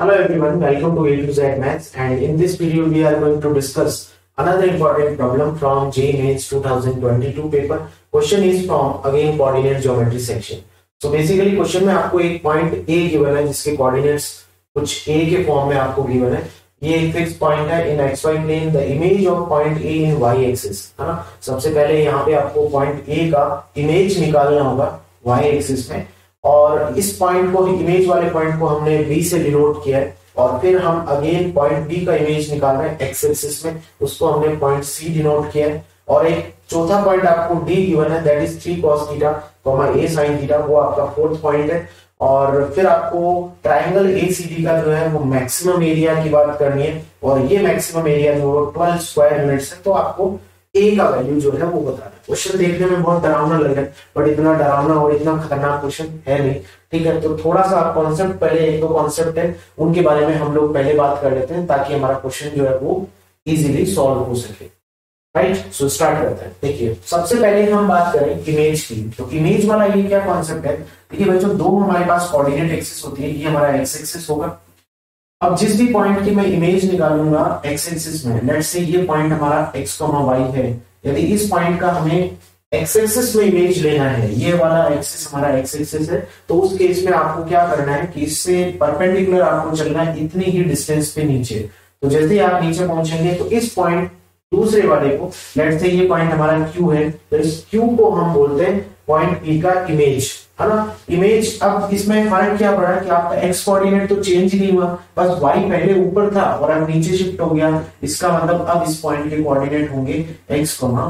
Hello everyone, welcome to A to Z Maths and in this video we are going to discuss another important problem from J Mains 2022 paper. Question is from again coordinate geometry section. So basically question में आपको एक point A given है जिसके coordinates कुछ A के form में आपको given है ये एक फिक्स पॉइंट है in X Y plane the image of point A in Y axis है ना सबसे पहले यहाँ पे आपको पॉइंट ए का इमेज निकालना होगा वाई एक्सिस में और इस पॉइंट को इमेज वाले पॉइंट को हमने बी से डिनोट किया है और फिर हम अगेन पॉइंट बी का इमेज निकाल रहे हैं एक्स एक्सिस में, उसको हमने पॉइंट सी डिनोट किया है। और एक चौथा पॉइंट आपको डी गिवन है that is three cos theta comma A sine theta वो आपका फोर्थ पॉइंट है। और फिर आपको ट्राइंगल ए सी डी का जो है, वो मैक्सिमम एरिया की बात करनी है। और ये मैक्सिमम एरिया जो है ट्वेल्व स्क्वायर यूनिट्स है तो आपको ए का वैल्यू जो है वो बताना क्वेश्चन देखने में बहुत डरावना लग रहा है बट इतना डरावना और इतना खतरनाक क्वेश्चन है नहीं। ठीक है तो थोड़ा सा कॉन्सेप्ट पहले एक दो कॉन्सेप्ट है, उनके बारे में हम लोग पहले बात कर लेते हैं ताकि हमारा क्वेश्चन जो है वो इजिली सॉल्व हो सके। राइट सो स्टार्ट करते हैं। देखिए, सबसे पहले हम बात करें इमेज की। तो इमेज वाला ये क्या कॉन्सेप्ट है? देखिए बच्चों, दो हमारे पास कोऑर्डिनेट एक्सिस होती है, ये हमारा एक्स एक्सिस होगा। अब जिस भी पॉइंट की मैं इमेज निकालूँगा एक्स एक्सिस में लेट्स से ये पॉइंट हमारा एक्स वाई है यदि इस पॉइंट का हमें एक्स एक्सिस में इमेज लेना है, ये वाला एक्सिस हमारा एक्स एक्सिस है तो उस केस में आपको क्या करना है कि इससे परपेंडिकुलर आपको चलना है इतनी ही डिस्टेंस पे नीचे। तो जैसे आप नीचे पहुँचेंगे तो इस पॉइंट दूसरे वाले को लेट से ये पॉइंट हमारा क्यू है तो इस क्यू को हम बोलते हैं पॉइंट पी का इमेज है ना? इमेज अब इसमें फ़र्क क्या पड़ा कि आपका एक्स कोऑर्डिनेट तो चेंज ही नहीं हुआ, बस वाई पहले ऊपर था और अब नीचे शिफ्ट हो गया, इसका मतलब अब इस पॉइंट के कोऑर्डिनेट होंगे एक्स कोमा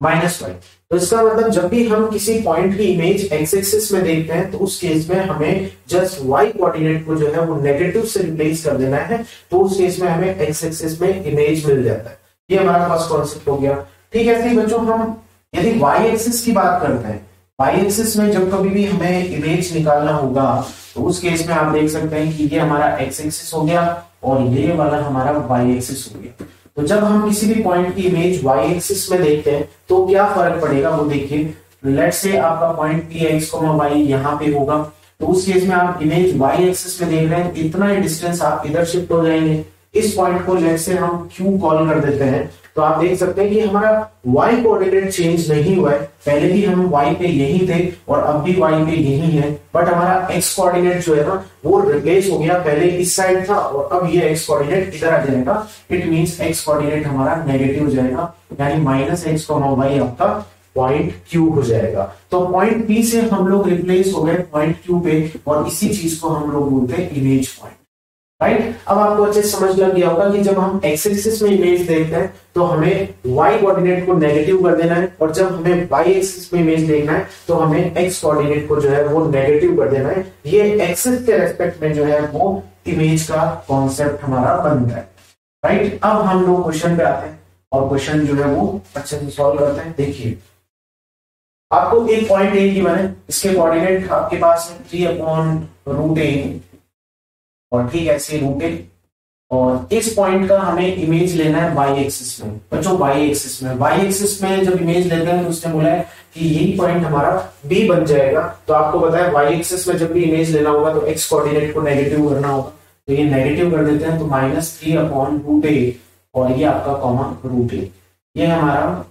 माइनस वाई तो इसका मतलब जब भी हम किसी पॉइंट की इमेज एक्स एक्सिस में देखते हैं तो उस केस में हमें जस्ट वाई कोऑर्डिनेट को जो है वो नेगेटिव से रिप्लेस कर देना है तो उस केस में हमें एक्स एक्सिस में इमेज मिल जाता है। ये हमारा फ़र्स्ट कॉन्सेप्ट हो गया। ठीक है, ऐसे बच्चों, हम यदि वाई एक्सिस की बात करते हैं वाई एक्सिस में जब कभी भी हमें इमेज निकालना होगा तो उस केस में आप देख सकते हैं कि ये हमारा एक्स एक्सिस हो गया और ये वाला हमारा वाई एक्सिस हो गया। तो जब हम किसी भी पॉइंट की इमेज वाई एक्सिस में देखते हैं तो क्या फ़र्क पड़ेगा? वो देखिए लेट से आपका पॉइंट पी एक्स वाई यहाँ पे होगा तो उस केस में आप इमेज वाई एक्सिस में देख रहे हैं, इतना ही डिस्टेंस आप इधर शिफ्ट हो जाएँगे। इस पॉइंट को लेट से हम क्यू कॉल कर देते हैं? तो आप देख सकते हैं कि हमारा y कोऑर्डिनेट चेंज नहीं हुआ है। पहले भी हम y पे यही थे और अब भी y पे यही है। बट हमारा x कोऑर्डिनेट जो है ना, वो रिप्लेस हो गया। पहले इस साइड था और अब ये x कोऑर्डिनेट इधर आ जाएगा। इट मींस x कोऑर्डिनेट हमारा नेगेटिव हो जाएगा। यानी माइनस एक्स वाई आपका पॉइंट क्यू हो जाएगा। तो पॉइंट पी से हम लोग रिप्लेस हो गए पॉइंट क्यू पे और इसी चीज़ को हम लोग बोलते हैं इमेज पॉइंट राइट अब आपको अच्छे समझ लग गया होगा कि जब हम एक्स एक्सिस में इमेज देखते हैं तो हमें y कोऑर्डिनेट को नेगेटिव कर देना है, और जब हमें y एक्सिस में इमेज देखना है तो हमें x कोऑर्डिनेट को जो है वो नेगेटिव कर देना है। ये एक्सिस के रेस्पेक्ट में जो है वो इमेज का कॉन्सेप्ट हमारा बनता है। राइट अब हम लोग क्वेश्चन पे आते हैं, और क्वेश्चन जो है वो अच्छे से सॉल्व करते हैं। देखिए, आपको एक पॉइंट ए की बने, इसके कोऑर्डिनेट आपके पास है थ्री अपॉन रूट ए और ठीक है ऐसे रूटेड और इस पॉइंट का हमें इमेज लेना है वाई एक्सिस में। बच्चों वाई एक्सिस में। वाई एक्सिस में जब इमेज लेते हैं तो उसने बोला है कि यही पॉइंट हमारा बी बन जाएगा। तो आपको पता है वाई एक्सिस में जब भी इमेज लेना होगा तो एक्स कोऑर्डिनेट को नेगेटिव करना होगा। तो ये नेगेटिव कर देते हैं तो minus three upon root A और ये आपका कॉमन रूट ए ये हमारा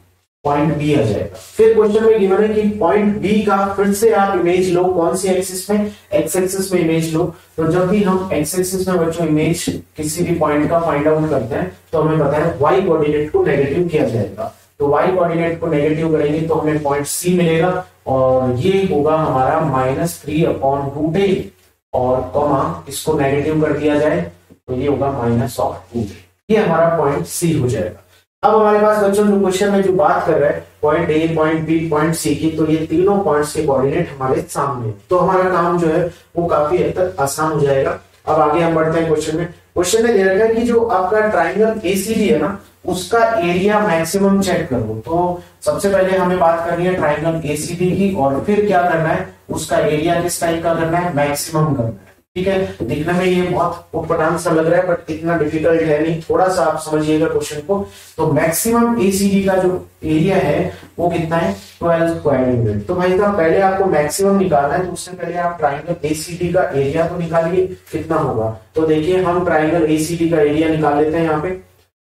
पॉइंट बी आ जाएगा। फिर क्वेश्चन में गिवन है कि पॉइंट बी का फिर से आप इमेज लो, कौन सी एक्सिस में? एक्स एक्सिस में इमेज लो। तो जब भी हम एक्स एक्सिस में बच्चों इमेज किसी भी पॉइंट का फाइंड आउट करते हैं तो हमें पता है वाई कोऑर्डिनेट को नेगेटिव किया जाएगा। तो वाई कोऑर्डिनेट को नेगेटिव करेंगे तो हमें पॉइंट सी मिलेगा और ये होगा हमारा minus three upon root D और कॉमा इसको नेगेटिव कर दिया जाए तो ये होगा माइनस ऑफ़ रूट ये हमारा पॉइंट सी हो जाएगा। अब हमारे पास बच्चों जो क्वेश्चन में जो बात कर रहे हैं point A point B point C की तो ये तीनों पॉइंट्स के कोऑर्डिनेट हमारे सामने। तो हमारा काम जो है, वो काफ़ी हद तक आसान हो जाएगा। अब आगे हम बढ़ते हैं क्वेश्चन में। क्वेश्चन में दे रखा है कि जो आपका ट्राइंगल एसीडी है ना, उसका एरिया मैक्सिमम चेक करो। तो सबसे पहले हमें बात करनी है ट्राइंगल एसीडी की, और फिर क्या करना है, उसका एरिया किस टाइप का करना है मैक्सिमम करना है। ठीक है? दिखने में ये बहुत उपटान सा लग रहा है बट इतना डिफ़िकल्ट है नहीं। थोड़ा सा आप समझिएगा क्वेश्चन को। तो मैक्सिमम एसीडी का जो एरिया है, वो कितना है? ट्वेल्व स्क्वायर यूनिट तो भाई साहब, पहले आपको मैक्सिमम निकालना है तो उससे पहले आप ट्राइंगल एसीडी का एरिया तो निकालिए, कितना होगा? तो देखिए, हम ट्राइंगल एसीडी का एरिया निकाल लेते हैं यहाँ पे।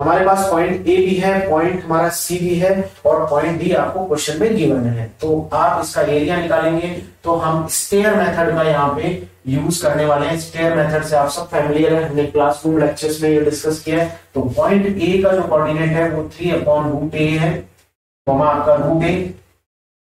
हमारे पास पॉइंट ए भी है पॉइंट हमारा सी भी है और पॉइंट डी आपको क्वेश्चन में गिवन है। तो आप इसका एरिया निकालेंगे तो हम स्टेयर मेथड का यहाँ पे यूज़ करने वाले हैं। स्टेयर मेथड से आप सब फैमिलियर है, हमने क्लासरूम लेक्चर्स में ये डिस्कस किया है। तो पॉइंट ए का जो कोऑर्डिनेट है, वो थ्री अपॉन रूट ए है कॉमा आपका रूट ए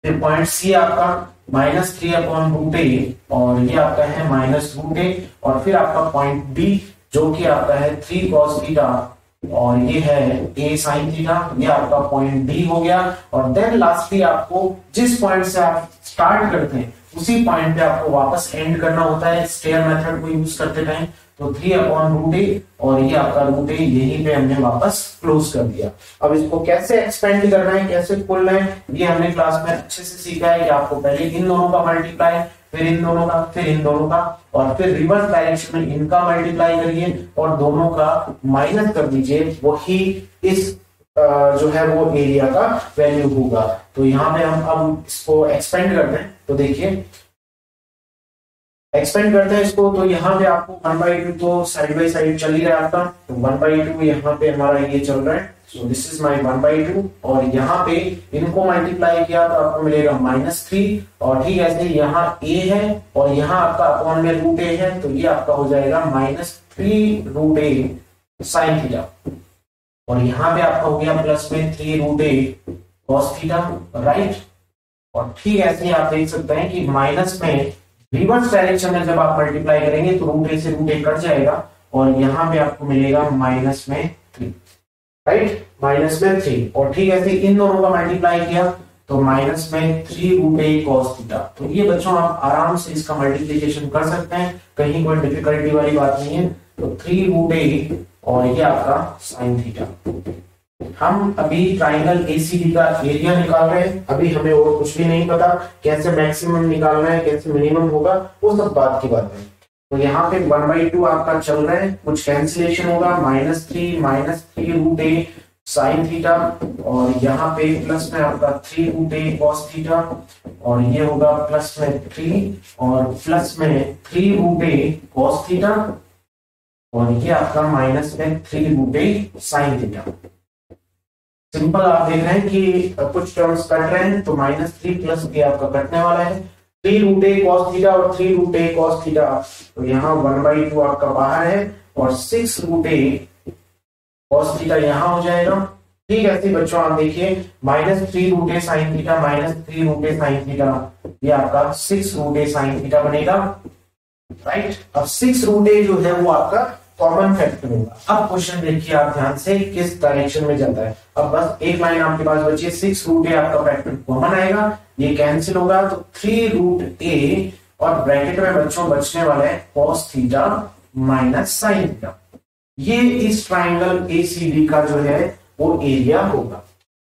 फिर पॉइंट सी आपका minus three upon root A और ये आपका है माइनस रूट ए और फिर आपका पॉइंट बी जो कि आपका है थ्री कॉस थीटा और ये है ए साइन थीटा ये आपका पॉइंट डी हो गया। और देन लास्टली आपको जिस पॉइंट से आप स्टार्ट करते हैं, उसी पॉइंट पे आपको वापस एंड करना होता है। स्टेयर मेथड को यूज़ करते टाइम। तो थ्री अपॉन रूट ए और ये आपका रूट ए यहीं पे हमने वापस क्लोज कर दिया। अब इसको कैसे एक्सपेंड करना है, कैसे खोलना है, ये हमने क्लास में अच्छे से सीखा है। कि आपको पहले इन दोनों का मल्टीप्लाई फिर इन दोनों का, फिर इन दोनों का, और फिर रिवर्स डायरेक्शन में इनका मल्टीप्लाई करिए, और दोनों का माइनस कर दीजिए, वही इस जो है वो एरिया का वैल्यू होगा। तो यहाँ पे हम अब इसको एक्सपेंड करते हैं तो देखिए। एक्सपेंड करते हैं इसको तो यहाँ पे आपको वन बाई टू तो साइड बाई साइड चल ही रहा है आपका। तो वन बाई टू यहाँ पे हमारा ये चल रहा है। So this is my one by two और यहाँ पे इनको मल्टीप्लाई किया तो आपको मिलेगा माइनस थ्री और ठीक है यहाँ ए है और यहाँ आपका अपॉन में रूट ए है तो ये आपका हो जाएगा minus three root A sine theta और यहाँ पे आपका हो गया प्लस में three root A cos theta right और ठीक ऐसे आप देख सकते हैं कि माइनस में रिवर्स डायरेक्शन में जब आप मल्टीप्लाई करेंगे तो रूट ए से रूट ए कट जाएगा और यहाँ पे आपको मिलेगा माइनस में थ्री राइट माइनस में थ्री और ठीक है इन दोनों का मल्टीप्लाई किया तो माइनस में थ्री रूट थीटा तो ये बच्चों आप आराम से इसका मल्टीप्लीकेशन कर सकते हैं। कहीं कोई डिफिकल्टी वाली बात नहीं है। तो थ्री रूट और ये आपका साइन थीटा हम अभी ट्राइंगल एसीडी का एरिया निकाल रहे हैं। अभी हमें और कुछ भी नहीं पता। कैसे मैक्सिमम निकालना है, कैसे मिनिमम होगा, वो सब बात की बात है। तो यहाँ पे वन बाई टू आपका चल रहा है। कुछ कैंसिलेशन होगा। Minus three minus three root A sine theta और यहाँ पे प्लस में आपका three root A cos theta और ये होगा प्लस में थ्री और प्लस में three root A cos theta और ये आपका माइनस में three root A sine theta simple आप देख रहे हैं कि कुछ टर्म्स कट रहे हैं तो माइनस थ्री प्लस बी आपका कटने वाला है। Three root A cos theta और three root A cos theta. तो यहाँ वन बाई टू आपका बाहर है और six root A cos theta यहाँ हो जाएगा। ठीक है बच्चों, आप देखिए minus three root A sine theta minus three root A sine theta. ये आपका six root A sine theta बनेगा। राइट अब सिक्स रूट ए जो है, वो आपका कॉमन फैक्टर होगा। अब क्वेश्चन देखिए आप ध्यान से किस डायरेक्शन में जाता है। अब बस एक लाइन आपके पास बची है सिक्स रूट ए आपका फैक्टर कॉमन आएगा। ये कैंसिल होगा तो थ्री रूट ए और ब्रैकेट में बच्चों बचने वाला है cos theta minus sine theta ये इस ट्राइंगल एसीडी का जो है, वो एरिया होगा।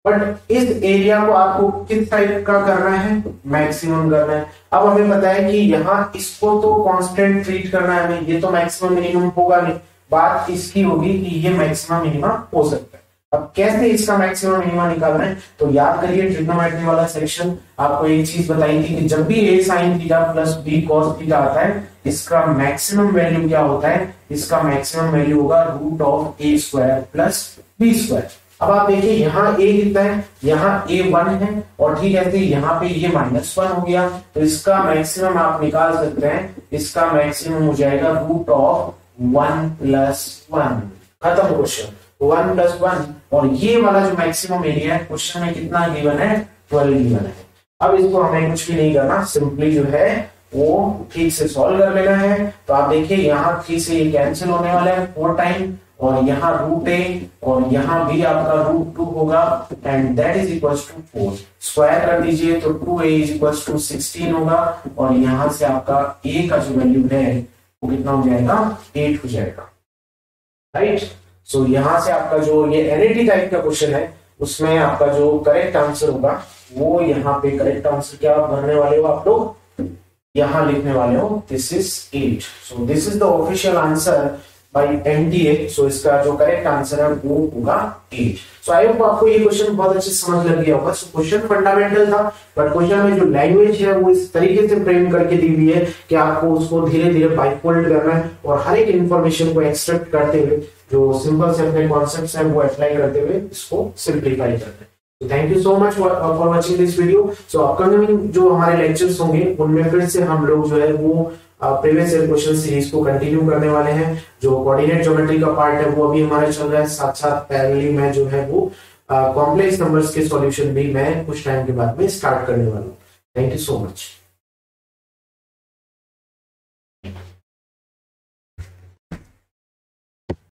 बट इस एरिया को आपको किस टाइप का करना है? मैक्सिमम करना है। अब हमें पता है कि यहाँ इसको तो कांस्टेंट ट्रीट करना है हमें, ये तो मैक्सिमम मिनिमम होगा नहीं। बात इसकी होगी कि ये मैक्सिमम मिनिमम हो सकता है। अब कैसे इसका मैक्सिमम मिनिमम निकालना है? तो याद करिए ट्रिग्नोमेट्री वाला सेक्शन आपको एक चीज़ बताई थी कि जब भी A sine theta plus B cos theta आता है, इसका मैक्सिमम वैल्यू क्या होता है? इसका मैक्सिमम वैल्यू होगा root of A square plus B square अब आप देखिए, यहाँ ए कितना है? यहाँ ए वन है और ठीक है यहाँ पे ये माइनस वन हो गया। तो इसका मैक्सिमम आप निकाल सकते हैं। इसका मैक्सिमम हो जाएगा root of one plus one खत्म क्वेश्चन वन प्लस वन और ये वाला जो मैक्सिमम एरिया है क्वेश्चन में कितना गिवन है? ट्वेल्व गिवन है। अब इसको हमें कुछ भी नहीं करना सिंपली जो है, वो ठीक से सॉल्व कर लेना है। तो आप देखिए, यहाँ थ्री से ये कैंसिल होने वाला है फोर टाइम और यहाँ रूट ए और यहाँ भी आपका रूट टू होगा and that is equal to four square कर दीजिए तो two A is equal to sixteen होगा, और यहाँ से आपका ए का जो वैल्यू है, वो कितना हो जाएगा? एट हो जाएगा। राइट सो यहाँ से आपका जो ये एनएटी टाइप का क्वेश्चन है, उसमें आपका जो करेक्ट आंसर होगा, वो यहाँ पे करेक्ट आंसर क्या भरने वाले हो आप लोग? यहाँ लिखने वाले हो this is eight so this is the official answer by NTA so इसका जो करेक्ट आंसर है, वो होगा एट सो आई होप आपको ये क्वेश्चन बहुत अच्छे समझ लग गया होगा। सो क्वेश्चन फंडामेंटल था बट क्वेश्चन में जो लैंग्वेज है, वो इस तरीके से फ्रेम करके दी हुई है कि आपको उसको धीरे धीरे बाइफोल्ड करना है और हर एक इंफॉर्मेशन को एक्सट्रैक्ट करते हुए जो सिंपल से अपने कॉन्सेप्ट है वो अप्लाई करते हुए इसको सिंप्लीफाई करते हैं। Thank you so much for watching this video so upcoming जो हमारे लेक्चर्स होंगे, उनमें फिर से हम लोग जो है वो प्रीवियस ईयर क्वेश्चन सीरीज़ को कंटिन्यू करने वाले हैं। जो कोऑर्डिनेट ज्योमेट्री का पार्ट है, वो अभी हमारा चल रहा है। साथ साथ पैरेलली में जो है वो कॉम्प्लेक्स नंबर्स के सॉल्यूशन भी मैं कुछ टाइम के बाद में स्टार्ट करने वाला हूँ। Thank you so much